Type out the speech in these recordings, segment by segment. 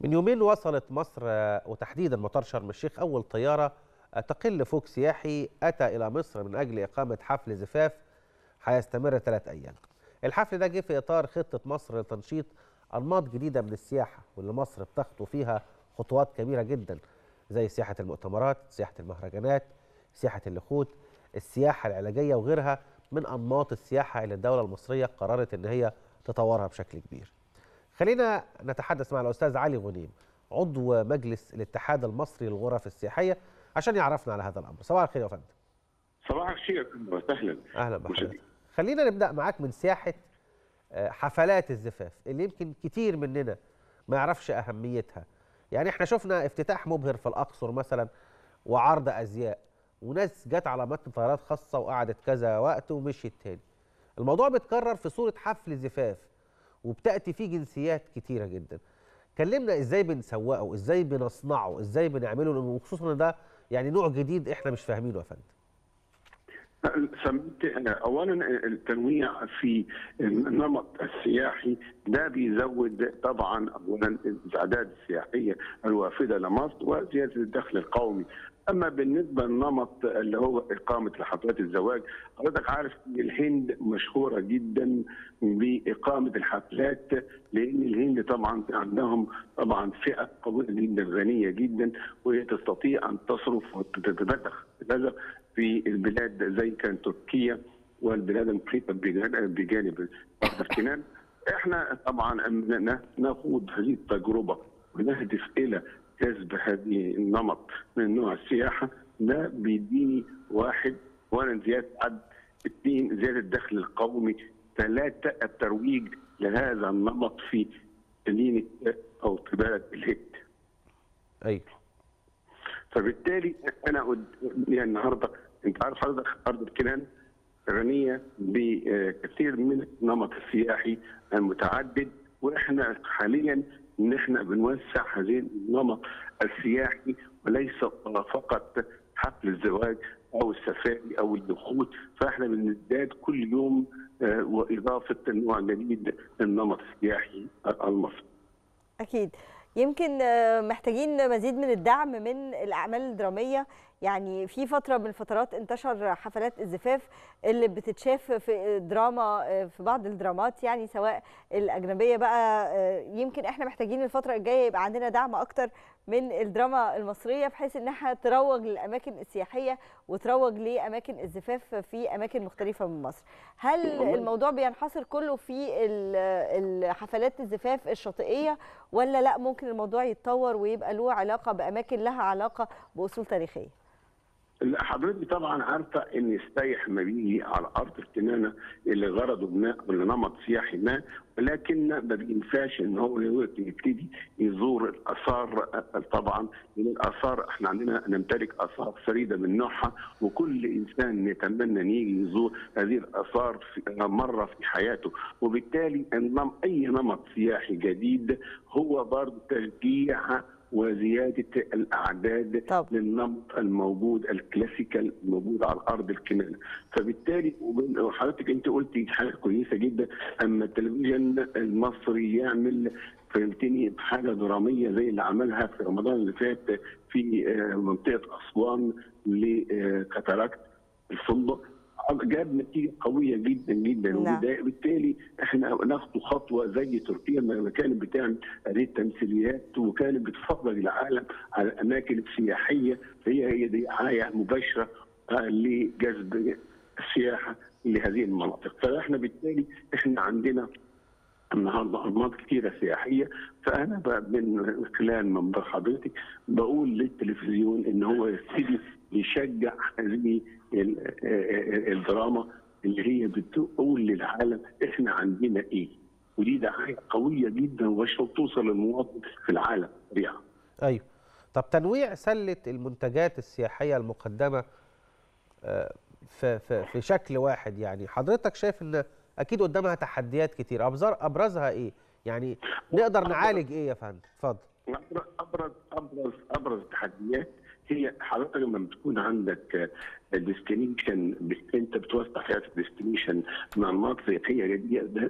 من يومين وصلت مصر وتحديدا مطار شرم الشيخ أول طيارة تقل فوق سياحي أتى إلى مصر من أجل إقامة حفل زفاف هيستمر ثلاث أيام. الحفل ده جه في إطار خطة مصر لتنشيط أنماط جديدة من السياحة واللي مصر بتخطو فيها خطوات كبيرة جدا زي سياحة المؤتمرات سياحة المهرجانات سياحة اللخوت السياحة العلاجية وغيرها من أنماط السياحة اللي الدولة المصرية قررت إن هي تطورها بشكل كبير. خلينا نتحدث مع الأستاذ علي غنيم عضو مجلس الاتحاد المصري للغرف السياحية عشان يعرفنا على هذا الأمر. صباح الخير يا فندم. صباح الخير وسهلا. أهلا بحضرتك خلينا نبدأ معاك من سياحة حفلات الزفاف اللي يمكن كتير مننا ما يعرفش أهميتها. يعني إحنا شفنا افتتاح مبهر في الأقصر مثلا وعرض أزياء وناس جت على متن طيارات خاصة وقعدت كذا وقت ومشيت تاني. الموضوع بيتكرر في صورة حفل زفاف. وبتأتي فيه جنسيات كتيرة جدا. كلمنا إزاي بنسوقه إزاي بنصنعه إزاي بنعمله وخصوصا ده يعني نوع جديد إحنا مش فاهمينه يا فندم. اولا التنويع في النمط السياحي ده بيزود طبعا اولا الاعداد السياحية الوافدة لمصر وزيادة الدخل القومي. أما بالنسبة للنمط اللي هو إقامة لحفلات الزواج حضرتك عارف إن الهند مشهورة جدا بإقامة الحفلات لأن الهند طبعا عندهم طبعا فئة قوية جدا غنية جدا وهي تستطيع أن تصرف وتتبتخ في البلاد زي كان تركيا والبلاد المحيطه بجانب بحر كنان إحنا طبعا نخوض هذه التجربة ونهدف إلى جذب هذه النمط من نوع السياحة ده بيديني واحد اولا زيادة عدد اثنين زيادة الدخل القومي ثلاثة الترويج لهذا النمط في مدينه أو في بلد الهند. أيوه فبالتالي أنا يعني النهارده أنت عارف حضرتك أرض الكنان غنية بكثير من النمط السياحي المتعدد وإحنا حاليا ان إحنا بنوسع هذه النمط السياحي وليس فقط حفل الزواج أو السفاري أو الدخول فإحنا بنزداد كل يوم وإضافة نوع جديد النمط السياحي المصري. أكيد يمكن محتاجين مزيد من الدعم من الأعمال الدرامية. يعني في فترة من الفترات انتشر حفلات الزفاف اللي بتتشاف في دراما في بعض الدرامات يعني سواء الأجنبية بقى يمكن إحنا محتاجين الفترة الجاية يبقى عندنا دعم أكتر من الدراما المصرية بحيث إنها تروج للأماكن السياحية وتروج لأماكن الزفاف في أماكن مختلفة من مصر. هل الموضوع بينحصر كله في الحفلات الزفاف الشاطئية ولا لأ ممكن الموضوع يتطور ويبقى له علاقة بأماكن لها علاقة بأصول تاريخية؟ حضرتك طبعا عارفة إن السايح ما بيجي على أرض الكنانه اللي غرضه بناء لنمط سياحي ما ولكن ما بينفعش إن هو يبتدي يزور الآثار طبعا لأن الآثار إحنا عندنا نمتلك آثار فريدة من نوعها وكل إنسان يتمنى إن يجي يزور هذه الآثار مرة في حياته. وبالتالي أي نمط سياحي جديد هو برضه تشجيع وزيادة الأعداد طب. للنمط الموجود الكلاسيكال الموجود على ارض الكنانه فبالتالي وحضرتك أنت قلتي حاجة كويسة جدا اما التلفزيون المصري يعمل فهمتني بحاجة درامية زي اللي عملها في رمضان اللي فات في منطقة أسوان لكاتاراكت الفندق جاب نتيجة قوية جدا جدا. وبالتالي إحنا ناخد خطوة زي تركيا ما كانت بتعمل هذه التمثيليات وكانت بتفرج العالم على الأماكن السياحية هي هي دعايه مباشرة لجذب السياحه لهذه المناطق. فإحنا بالتالي إحنا عندنا النهارده أنماط كثيره سياحية. فأنا من خلال منبر حضرتك بقول للتلفزيون إن هو يبتدي يشجع هذه الدراما اللي هي بتقول للعالم إحنا عندنا إيه ودي دعاية قوية جدا وعشان توصل للمواطن في العالم سريعا. أيوه طب تنويع سلة المنتجات السياحية المقدمة في في في شكل واحد يعني حضرتك شايف إن أكيد قدامها تحديات كتير أبرزها إيه؟ يعني نقدر نعالج إيه يا فندم؟ اتفضل. أبرز أبرز أبرز التحديات هي حضرتك لما بتكون عندك destination انت بتوسع فيها destination مع مناطق سياحيه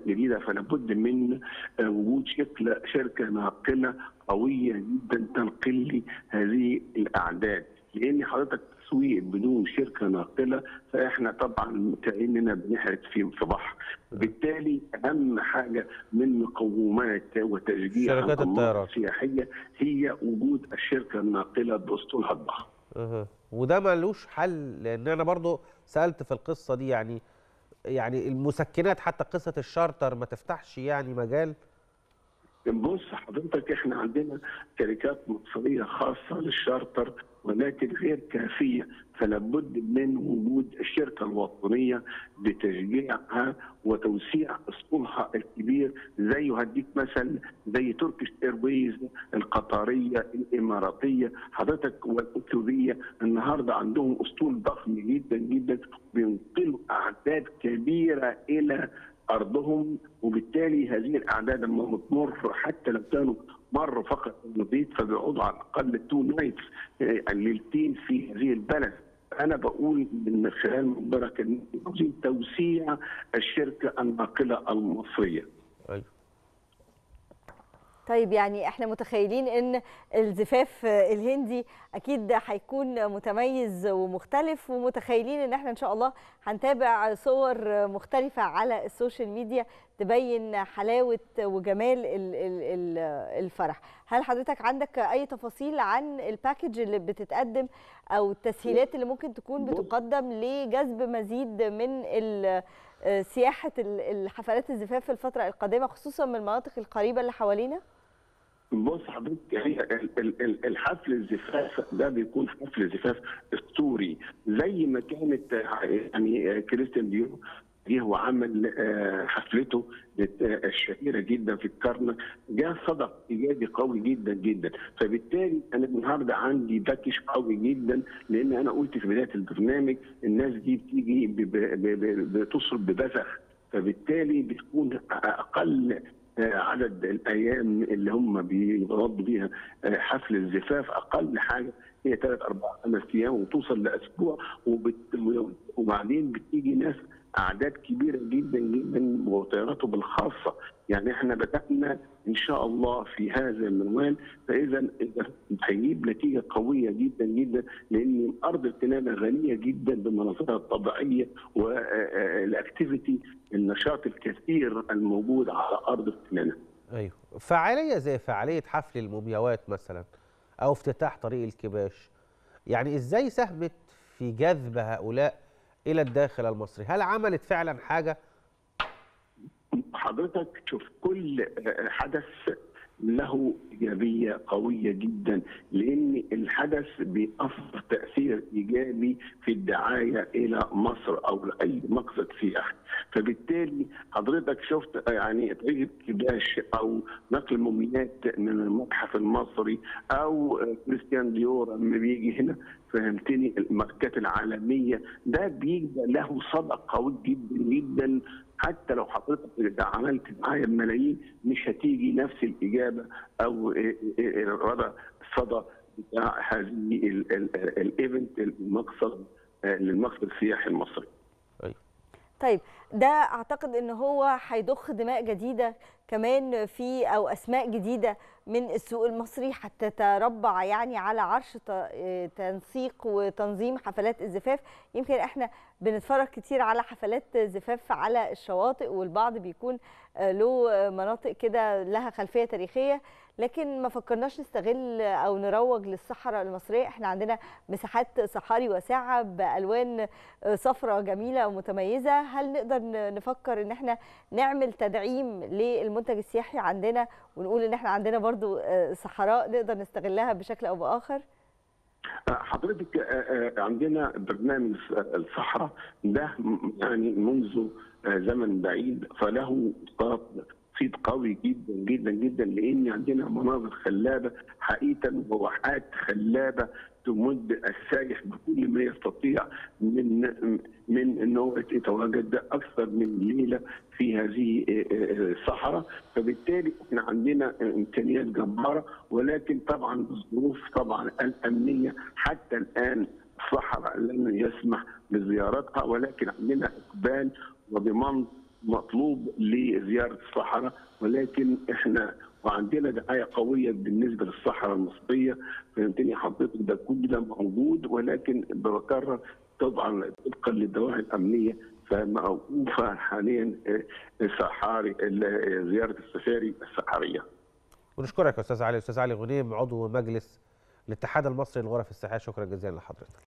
جديدة فلا بد من وجود شكل شركة ناقلة قوية جدا تنقل لي هذه الأعداد. لأن حضرتك تسويق بدون شركة ناقلة فإحنا طبعا كاننا بنحرق في في بحر بالتالي أهم حاجة من مقومات وتشجيع شركات الطيران. السياحية هي وجود الشركة الناقلة باسطولها الضخم أها. وده ملوش حل لأن أنا برضو سألت في القصة دي يعني يعني المسكنات حتى قصة الشارتر ما تفتحش يعني مجال بص حضرتك إحنا عندنا شركات مصرية خاصة للشارتر ولكن غير كافية فلا بد من وجود الشركة الوطنية بتشجيعها وتوسيع اسطولها الكبير زي هديك مثل زي Turkish Airways القطرية الإماراتية. حضرتك والاثيوبيه النهارده عندهم أسطول ضخم جدا جدا بينقلوا أعداد كبيرة إلى أرضهم وبالتالي هذه الأعداد لما بتمر حتى لو كانوا مروا فقط المبيت فبيقعدوا على الأقل two nights ليلتين في هذه البلد. أنا بقول من خلال عاوزين توسيع الشركة الناقلة المصرية. أيوه. طيب يعني إحنا متخيلين إن الزفاف الهندي أكيد هيكون متميز ومختلف ومتخيلين إن إحنا إن شاء الله هنتابع صور مختلفة على ال social media تبين حلاوة وجمال ال- ال- ال- الفرح هل حضرتك عندك أي تفاصيل عن ال package اللي بتتقدم أو التسهيلات اللي ممكن تكون بتقدم لجذب مزيد من ال- الحفلات الزفاف في الفترة القادمة خصوصا من المناطق القريبة اللي حوالينا؟ بص حضرتك هي ال- ال- ال- الحفل الزفاف ده بيكون حفل زفاف أسطوري زي ما كانت يعني Christian Dior جه وعمل آه، حفلته الشهيرة جدا في الكرنك جاء صدى إيجابي قوي جدا جدا. فبالتالي أنا النهارده عندي package قوي جدا لأن أنا قلت في بداية البرنامج الناس دي بتيجي بتصرف ببذخ. فبالتالي بتكون أقل عدد الأيام اللي هم بيغضوا بيها آه، حفل الزفاف أقل حاجة هي ثلاث أربع خمس أيام وتوصل لأسبوع وبت... وبعدين بتيجي ناس أعداد كبيرة جدا جدا وطياراتهم الخاصة. يعني إحنا بدأنا إن شاء الله في هذا المنوال فإذا هيجيب نتيجة قوية جدا جدا لأن ارض الكنانه غنية جدا بمناظرها الطبيعية والاكتيفيتي النشاط الكثير الموجود على أرض الكنانه. أيوه. فعالية زي فعالية حفل المومياوات مثلا أو افتتاح طريق الكباش. يعني إزاي ساهمت في جذب هؤلاء إلى الداخل المصري؟ هل عملت فعلا حاجة؟ حضرتك شوف كل حدث له إيجابية قوية جدا لأن الحدث بيأثر تأثير إيجابي في الدعاية إلى مصر أو لأي مقصد سياحي فبالتالي حضرتك شفت يعني طريقه كباش أو نقل موميات من المتحف المصري أو كريستيان ديور لما بيجي هنا فهمتني الماركات العالمية ده بيبقى له صدى قوي جدا جدا حتى لو حضرتك عملت معايا بملايين مش هتيجي نفس الإجابة أو الرضا الصدى بتاع هذه ال- ال- الايفنت المقصد للمقصد السياحي المصري. طيب ده أعتقد إن هو هيضخ دماء جديدة كمان في أو أسماء جديدة من السوق المصري حتى تربع يعني على عرش تنسيق وتنظيم حفلات الزفاف. يمكن إحنا بنتفرج كتير على حفلات زفاف على الشواطئ والبعض بيكون آه، له مناطق كده لها خلفية تاريخية. لكن ما فكرناش نستغل أو نروج للصحراء المصرية. إحنا عندنا مساحات صحاري واسعة بألوان صفراء جميلة ومتميزة. هل نقدر نفكر إن إحنا نعمل تدعيم للمنتج السياحي عندنا ونقول إن إحنا عندنا برضو آه، صحراء نقدر نستغلها بشكل أو بآخر؟ حضرتك آه، آه، عندنا برنامج الصحراء ده يعني منذ آه، زمن بعيد فله تخفيض قوي جدا جدا جدا لأن عندنا مناظر خلابة حقيقة وواحات خلابة تمد السائح بكل ما يستطيع من من إن هو يتواجد أكثر من ليلة في هذه الصحراء فبالتالي إحنا عندنا إمكانيات جبارة ولكن طبعا الظروف طبعا الأمنية حتى الآن الصحراء لن يسمح بزيارتها ولكن عندنا إقبال وضمان مطلوب لزيارة الصحراء ولكن إحنا وعندنا دعاية قوية بالنسبة للصحراء المصرية فهمتني حضرتك ده كل موجود ولكن بكرر طبعا طبقا للدواعي الأمنية فموقوفة حاليا صحاري زيارة السفاري الصحراويه. ونشكرك يا أستاذ علي أستاذ علي غنيم عضو مجلس الاتحاد المصري للغرف السياحية شكرا جزيلا لحضرتك.